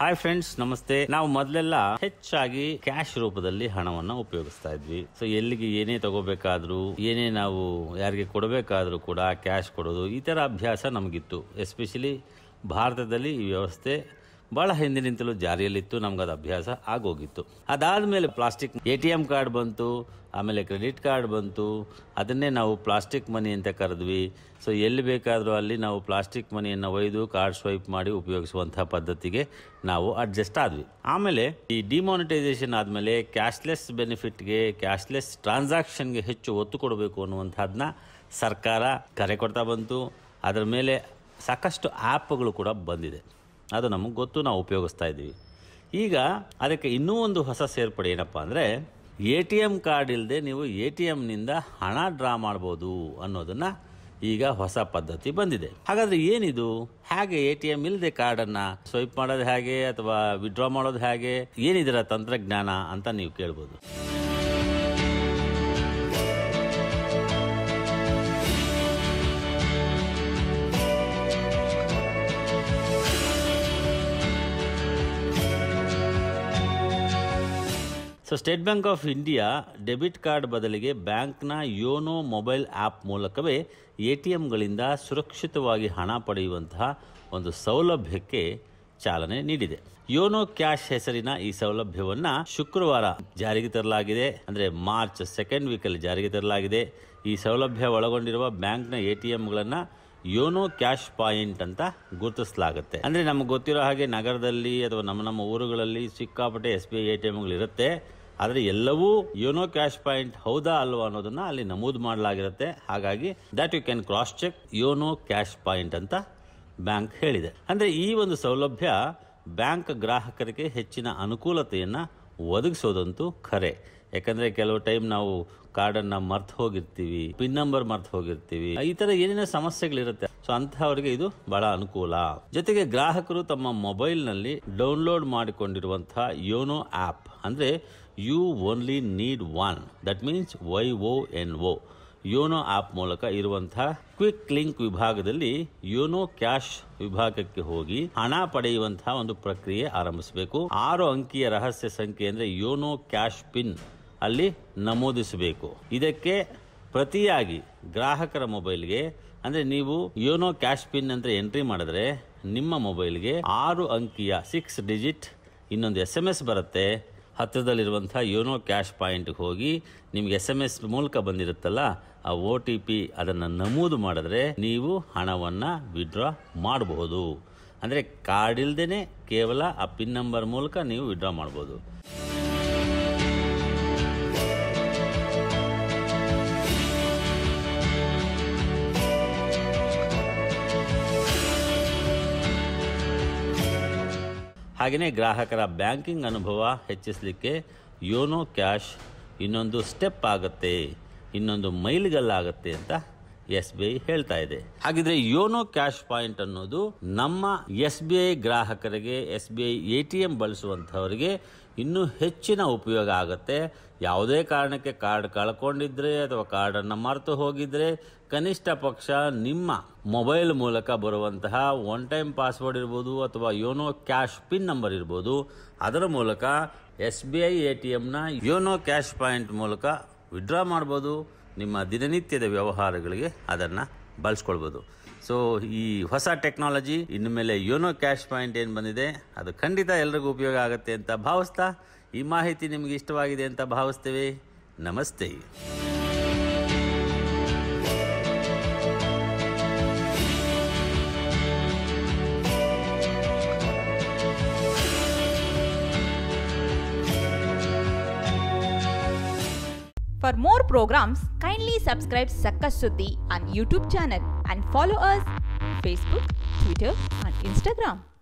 Hi friends ನಮಸ್ತೆ. ನಾವು ಮೊದಲೆಲ್ಲ ಹೆಚ್ಚಾಗಿ ಕ್ಯಾಶ್ ರೂಪದಲ್ಲಿ ಹಣವನ್ನ ಉಪಯೋಗಿಸ್ತಾ ಇದ್ವಿ. ಸೊ ಎಲ್ಲಿಗೆ ಏನೇ ತಗೋಬೇಕಾದ್ರೂ, ಏನೇ ನಾವು ಯಾರಿಗೆ ಕೊಡಬೇಕಾದ್ರೂ ಕೂಡ ಕ್ಯಾಶ್ ಕೊಡೋದು ಈ ತರ ಅಭ್ಯಾಸ ನಮಗಿತ್ತು. ಎಸ್ಪೆಷಲಿ ಭಾರತದಲ್ಲಿ ಈ ವ್ಯವಸ್ಥೆ ಬಹಳ ಹಿಂದಿನಿಂದಲೂ ಜಾರಿಯಲ್ಲಿತ್ತು ನಮ್ಗೆ ಅದು ಅಭ್ಯಾಸ ಆಗೋಗಿತ್ತು. ಅದಾದಮೇಲೆ plastic A T M card ಬಂತು, ಆಮೇಲೆ ಕ್ರೆಡಿಟ್ ಕಾರ್ಡ್ ಬಂತು, ಅದನ್ನೇ ನಾವು ಪ್ಲಾಸ್ಟಿಕ್ ಮನಿ ಅಂತ ಕರೆದ್ವಿ. ಸೊ ಎಲ್ಲಿ ಬೇಕಾದರೂ ಅಲ್ಲಿ ನಾವು ಪ್ಲಾಸ್ಟಿಕ್ ಮನಿಯನ್ನು ಒಯ್ದು, ಕಾರ್ಡ್ ಸ್ವೈಪ್ ಮಾಡಿ ಉಪಯೋಗಿಸುವಂಥ ಪದ್ಧತಿಗೆ ನಾವು ಅಡ್ಜಸ್ಟ್ ಆದ್ವಿ. ಆಮೇಲೆ ಈ ಡಿಮಾನಿಟೈಸೇಷನ್ ಆದಮೇಲೆ ಕ್ಯಾಶ್ಲೆಸ್ ಬೆನಿಫಿಟ್ಗೆ, ಕ್ಯಾಶ್ಲೆಸ್ ಟ್ರಾನ್ಸಾಕ್ಷನ್ಗೆ ಹೆಚ್ಚು ಒತ್ತು ಕೊಡಬೇಕು ಅನ್ನುವಂಥದ್ದನ್ನ ಸರ್ಕಾರ ಕರೆ ಕೊಡ್ತಾ ಬಂತು. ಅದರ ಮೇಲೆ ಸಾಕಷ್ಟು ಆ್ಯಪ್ಗಳು ಕೂಡ ಬಂದಿದೆ. ಅದು ನಮಗೆ ಗೊತ್ತು, ನಾವು ಉಪಯೋಗಿಸ್ತಾ ಇದ್ದೀವಿ. ಈಗ ಅದಕ್ಕೆ ಇನ್ನೂ ಒಂದು ಹೊಸ ಸೇರ್ಪಡೆ ಏನಪ್ಪ ಅಂದರೆ, ಎ ಟಿ ಎಂ ಕಾರ್ಡ್ ಇಲ್ಲದೆ ನೀವು ಎ ಟಿ ಎಮ್ನಿಂದ ಹಣ ಡ್ರಾ ಮಾಡ್ಬೋದು ಅನ್ನೋದನ್ನು ಈಗ ಹೊಸ ಪದ್ಧತಿ ಬಂದಿದೆ. ಹಾಗಾದರೆ ಏನಿದು? ಹೇಗೆ ಎ ಟಿ ಎಂ ಇಲ್ಲದೆ ಕಾರ್ಡನ್ನು ಸ್ವೈಪ್ ಮಾಡೋದು ಹೇಗೆ ಅಥವಾ ವಿಡ್ರಾ ಮಾಡೋದು ಹೇಗೆ? ಏನಿದರ ತಂತ್ರಜ್ಞಾನ ಅಂತ ನೀವು ಕೇಳ್ಬೋದು. So State Bank of India debit card ಬದಲಿಗೆ ಬ್ಯಾಂಕ್ನ ಯೋನೋ ಮೊಬೈಲ್ ಆ್ಯಪ್ ಮೂಲಕವೇ ಎ ಟಿ ಎಮ್ಗಳಿಂದ ಸುರಕ್ಷಿತವಾಗಿ ಹಣ ಪಡೆಯುವಂತಹ ಒಂದು ಸೌಲಭ್ಯಕ್ಕೆ ಚಾಲನೆ ನೀಡಿದೆ. ಯೋನೋ ಕ್ಯಾಶ್ ಹೆಸರಿನ ಈ ಸೌಲಭ್ಯವನ್ನು ಶುಕ್ರವಾರ ಜಾರಿಗೆ ತರಲಾಗಿದೆ. ಅಂದರೆ ಮಾರ್ಚ್ ಸೆಕೆಂಡ್ ವೀಕಲ್ಲಿ ಜಾರಿಗೆ ತರಲಾಗಿದೆ. ಈ ಸೌಲಭ್ಯ ಒಳಗೊಂಡಿರುವ ಬ್ಯಾಂಕ್ನ ಎ ಟಿ ಎಮ್ಗಳನ್ನು ಯೋನೋ ಕ್ಯಾಶ್ ಪಾಯಿಂಟ್ ಅಂತ ಗುರುತಿಸಲಾಗುತ್ತೆ. ಅಂದರೆ ನಮಗೆ ಗೊತ್ತಿರೋ ಹಾಗೆ ನಗರದಲ್ಲಿ ಅಥವಾ ನಮ್ಮ ನಮ್ಮ ಊರುಗಳಲ್ಲಿ ಸಿಕ್ಕಾಪಟ್ಟೆ S B I A T ಎಮ್ಗಳು ಇರುತ್ತೆ ಆದರೆ ಎಲ್ಲವೂ ಯೋನೋ ಕ್ಯಾಶ್ ಪಾಯಿಂಟ್ ಹೌದಾ ಅಲ್ವಾ ಅನ್ನೋದನ್ನ ಅಲ್ಲಿ ನಮೂದು ಮಾಡಲಾಗಿರುತ್ತೆ. ಹಾಗಾಗಿ that you can cross check YONO cash point ಅಂತ ಬ್ಯಾಂಕ್ ಹೇಳಿದೆ. ಅಂದರೆ ಈ ಒಂದು ಸೌಲಭ್ಯ ಬ್ಯಾಂಕ್ ಗ್ರಾಹಕರಿಗೆ ಹೆಚ್ಚಿನ ಅನುಕೂಲತೆಯನ್ನು ಒದಗಿಸೋದಂತೂ ಖರೆ. ಯಾಕಂದರೆ ಕೆಲವು ಟೈಮ್ ನಾವು ಕಾರ್ಡನ್ನು ಮರ್ತು ಹೋಗಿರ್ತೀವಿ ಪಿನ್ ನಂಬರ್ ಮರ್ತು ಹೋಗಿರ್ತೀವಿ, ಈ ಥರ ಏನೇನೋ ಸಮಸ್ಯೆಗಳಿರುತ್ತೆ. ಸೊ ಅಂತಹವರಿಗೆ ಇದು ಬಹಳ ಅನುಕೂಲ. ಜೊತೆಗೆ ಗ್ರಾಹಕರು ತಮ್ಮ ಮೊಬೈಲ್ನಲ್ಲಿ ಡೌನ್ಲೋಡ್ ಮಾಡಿಕೊಂಡಿರುವಂತಹ ಯೋನೋ ಆ್ಯಪ್ ಅಂದರೆ you only need one that means Y O N O YONO app ಮೂಲಕ ಇರುವಂತಹ ಕ್ವಿಕ್ ಲಿಂಕ್ ವಿಭಾಗದಲ್ಲಿ ಯೋನೋ ಕ್ಯಾಶ್ ವಿಭಾಗಕ್ಕೆ ಹೋಗಿ ಹಣ ಪಡೆಯುವಂತಹ ಒಂದು ಪ್ರಕ್ರಿಯೆ ಆರಂಭಿಸಬೇಕು. ಆರು ಅಂಕಿಯ ರಹಸ್ಯ ಸಂಖ್ಯೆ ಅಂದ್ರೆ ಯೋನೋ ಕ್ಯಾಶ್ ಪಿನ್ ಅಲ್ಲಿ ನಮೂದಿಸಬೇಕು. ಇದಕ್ಕೆ ಪ್ರತಿಯಾಗಿ ಗ್ರಾಹಕರ ಮೊಬೈಲ್ಗೆ ಅಂದ್ರೆ ನೀವು ಯೋನೋ ಕ್ಯಾಶ್ ಪಿನ್ ಅಂತ ಎಂಟ್ರಿ ಮಾಡಿದ್ರೆ ನಿಮ್ಮ ಮೊಬೈಲ್ಗೆ ಆರು ಅಂಕಿಯ ಸಿಕ್ಸ್ ಡಿಜಿಟ್ ಇನ್ನೊಂದು ಎಸ್ ಎಂ ಎಸ್ ಬರುತ್ತೆ. ಹತ್ತಿರದಲ್ಲಿರುವಂಥ ಯೋನೋ ಕ್ಯಾಶ್ ಪಾಯಿಂಟ್ಗೆ ಹೋಗಿ ನಿಮ್ಗೆ ಎಸ್ ಎಂ ಎಸ್ ಮೂಲಕ ಬಂದಿರುತ್ತಲ್ಲ, ಆ ಒ ಟಿ ಪಿ ಅದನ್ನು ನಮೂದು ಮಾಡಿದ್ರೆ ನೀವು ಹಣವನ್ನು ವಿಡ್ರಾ ಮಾಡಬಹುದು. ಅಂದರೆ ಕಾರ್ಡ್ ಇಲ್ದೇ ಕೇವಲ ಆ ಪಿನ್ ನಂಬರ್ ಮೂಲಕ ನೀವು ವಿಡ್ರಾ ಮಾಡ್ಬೋದು ಹಾಗೆಯೇ ಗ್ರಾಹಕರ ಬ್ಯಾಂಕಿಂಗ್ ಅನುಭವ ಹೆಚ್ಚಿಸಲಿಕ್ಕೆ ಯೋನೋ ಕ್ಯಾಶ್ ಇನ್ನೊಂದು ಸ್ಟೆಪ್ ಆಗುತ್ತೆ ಇನ್ನೊಂದು ಮೈಲಿಗಲ್ಲಾಗುತ್ತೆ ಅಂತ ಎಸ್ ಬಿ ಐ ಹೇಳ್ತಾ ಇದೆ. ಹಾಗಿದ್ರೆ ಯೋನೋ ಕ್ಯಾಶ್ ಪಾಯಿಂಟ್ ಅನ್ನೋದು ನಮ್ಮ ಎಸ್ ಬಿ ಐ ಗ್ರಾಹಕರಿಗೆ, S B I A T M ಬಳಸುವಂಥವರಿಗೆ ಇನ್ನೂ ಹೆಚ್ಚಿನ ಉಪಯೋಗ ಆಗುತ್ತೆ. ಯಾವುದೇ ಕಾರಣಕ್ಕೆ ಕಾರ್ಡ್ ಕಳ್ಕೊಂಡಿದ್ರೆ ಅಥವಾ ಕಾರ್ಡನ್ನು ಮರೆತು ಹೋಗಿದ್ರೆ ಕನಿಷ್ಠ ಪಕ್ಷ ನಿಮ್ಮ ಮೊಬೈಲ್ ಮೂಲಕ ಬರುವಂತಹ ಒನ್ ಟೈಮ್ ಪಾಸ್ವರ್ಡ್ ಇರ್ಬೋದು ಅಥವಾ ಯೋನೋ ಕ್ಯಾಶ್ ಪಿನ್ ನಂಬರ್ ಇರ್ಬೋದು. ಅದರ ಮೂಲಕ S B I A T ಎಮ್ನ YONO cash point ಮೂಲಕ ವಿಡ್ರಾ ಮಾಡ್ಬೋದು. ನಿಮ್ಮ ದಿನನಿತ್ಯದ ವ್ಯವಹಾರಗಳಿಗೆ ಅದನ್ನು ಬಳಸ್ಕೊಳ್ಬೋದು. ಸೊ ಈ ಹೊಸ ಟೆಕ್ನಾಲಜಿ ಇನ್ನು ಮೇಲೆ ಯೋನೋ ಕ್ಯಾಶ್ ಪಾಯಿಂಟ್ ಏನು ಬಂದಿದೆ, ಅದು ಖಂಡಿತ ಎಲ್ರಿಗೂ ಉಪಯೋಗ ಆಗುತ್ತೆ ಅಂತ ಭಾವಿಸ್ತಾ ಈ ಮಾಹಿತಿ ನಿಮಗೆ ಇಷ್ಟವಾಗಿದೆ ಅಂತ ಭಾವಿಸ್ತೇವೆ. ನಮಸ್ತೆ. For more programs, kindly subscribe Sakka Suddhi on YouTube channel and follow us Facebook, Twitter and Instagram.